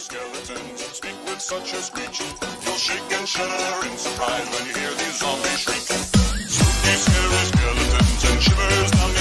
skeletons speak with such a screech. You'll shake and shudder in surprise when you hear these zombies shriek. Spooky, scary skeletons and shivers down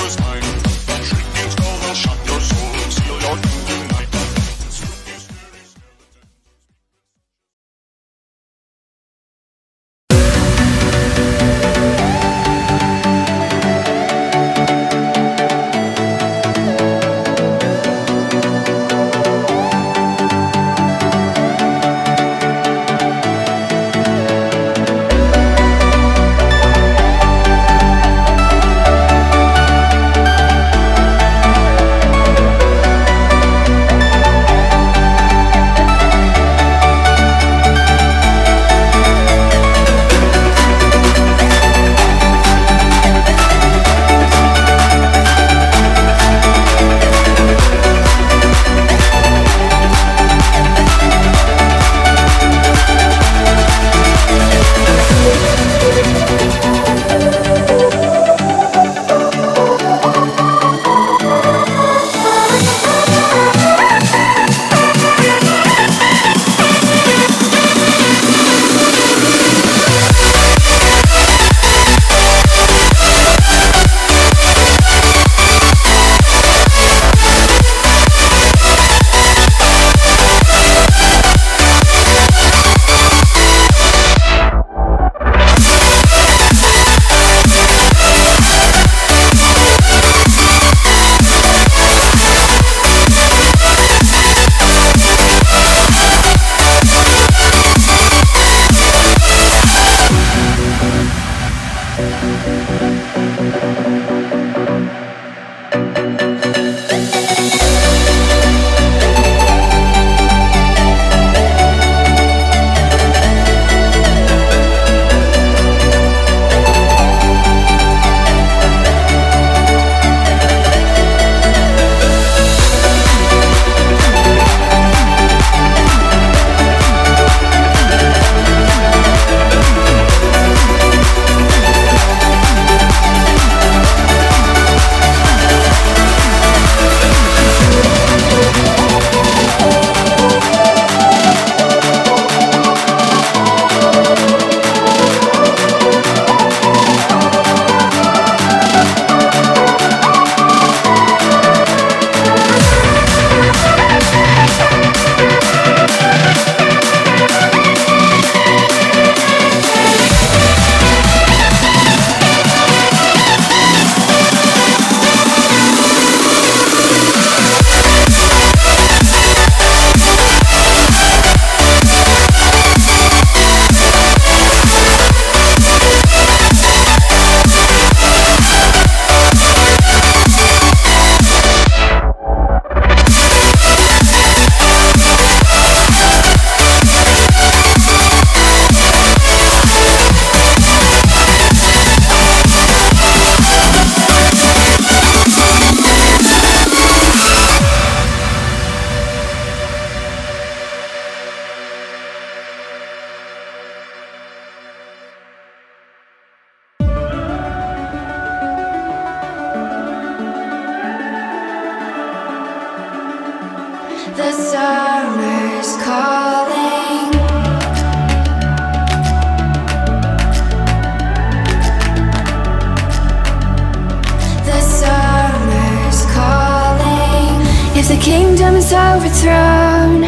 kingdom is overthrown,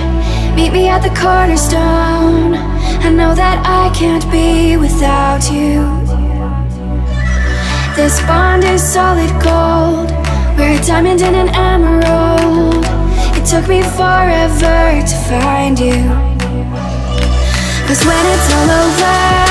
meet me at the cornerstone. I know that I can't be without you. This bond is solid gold. We're a diamond and an emerald. Took me forever to find you. Cause when it's all over,